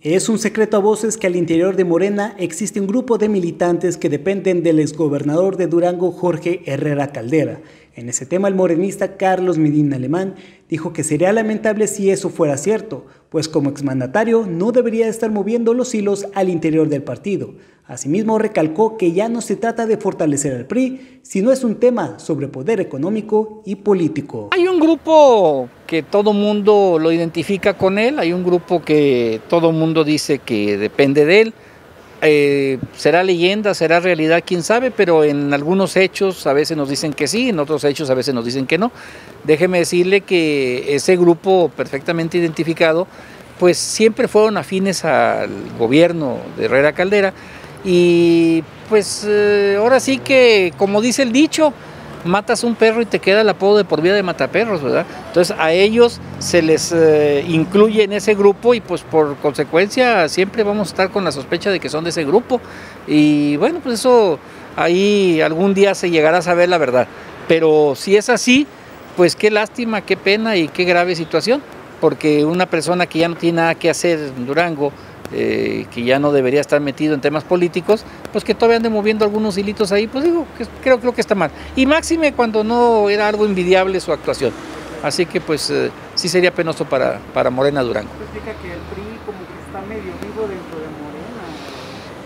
Es un secreto a voces que al interior de Morena existe un grupo de militantes que dependen del exgobernador de Durango, Jorge Herrera Caldera. En ese tema, el morenista Carlos Medina Alemán dijo que sería lamentable si eso fuera cierto, pues como exmandatario no debería estar moviendo los hilos al interior del partido. Asimismo, recalcó que ya no se trata de fortalecer al PRI, sino es un tema sobre poder económico y político. Hay un grupo que todo mundo lo identifica con él, hay un grupo que todo mundo dice que depende de él. Eh, será leyenda, será realidad, quién sabe, pero en algunos hechos a veces nos dicen que sí, en otros hechos a veces nos dicen que no. Déjeme decirle que ese grupo perfectamente identificado, pues siempre fueron afines al gobierno de Herrera Caldera y pues eh, ahora sí que, como dice el dicho, matas un perro y te queda el apodo de por vida de mataperros, ¿verdad? Entonces a ellos se les eh, incluye en ese grupo y pues por consecuencia siempre vamos a estar con la sospecha de que son de ese grupo. Y bueno, pues eso ahí algún día se llegará a saber la verdad. Pero si es así, pues qué lástima, qué pena y qué grave situación, porque una persona que ya no tiene nada que hacer en Durango, eh, que ya no debería estar metido en temas políticos, pues que todavía ande moviendo algunos hilitos ahí, pues digo, que creo, creo que está mal. Y máxime cuando no era algo invidiable su actuación. Así que pues eh, sí sería penoso para, para Morena Durango. Explica que el PRI como que está medio vivo dentro de Morena.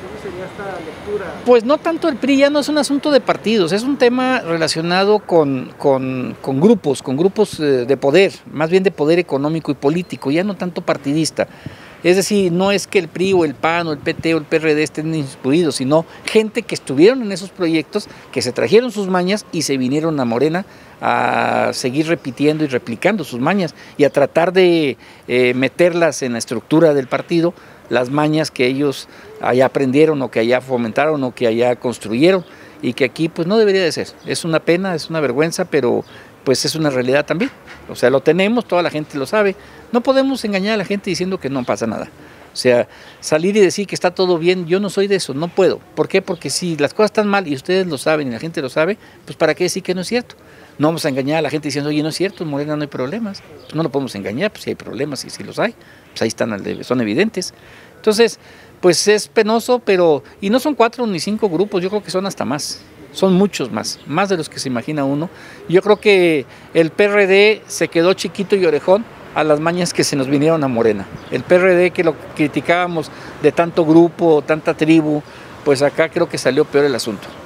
¿Cómo sería esta lectura? Pues no tanto el PRI, ya no es un asunto de partidos, es un tema relacionado con, con, con grupos, con grupos eh, de poder, más bien de poder económico y político, ya no tanto partidista. Es decir, no es que el PRI o el PAN o el PT o el PRD estén incluidos, sino gente que estuvieron en esos proyectos, que se trajeron sus mañas y se vinieron a Morena a seguir repitiendo y replicando sus mañas y a tratar de eh, meterlas en la estructura del partido, las mañas que ellos allá aprendieron o que allá fomentaron o que allá construyeron y que aquí pues no debería de ser. Es una pena, es una vergüenza, pero pues es una realidad también. O sea, lo tenemos, toda la gente lo sabe. No podemos engañar a la gente diciendo que no pasa nada. O sea, salir y decir que está todo bien, yo no soy de eso, no puedo. ¿Por qué? Porque si las cosas están mal y ustedes lo saben y la gente lo sabe, pues ¿para qué decir que no es cierto? No vamos a engañar a la gente diciendo, oye, no es cierto, en Morena no hay problemas. Pues no lo podemos engañar, pues si hay problemas y si los hay, pues ahí están, son evidentes. Entonces, pues es penoso, pero, y no son cuatro ni cinco grupos, yo creo que son hasta más son muchos más, más de los que se imagina uno. Yo creo que el PRD se quedó chiquito y orejón a las mañas que se nos vinieron a Morena. El PRD que lo criticábamos de tanto grupo, tanta tribu, pues acá creo que salió peor el asunto.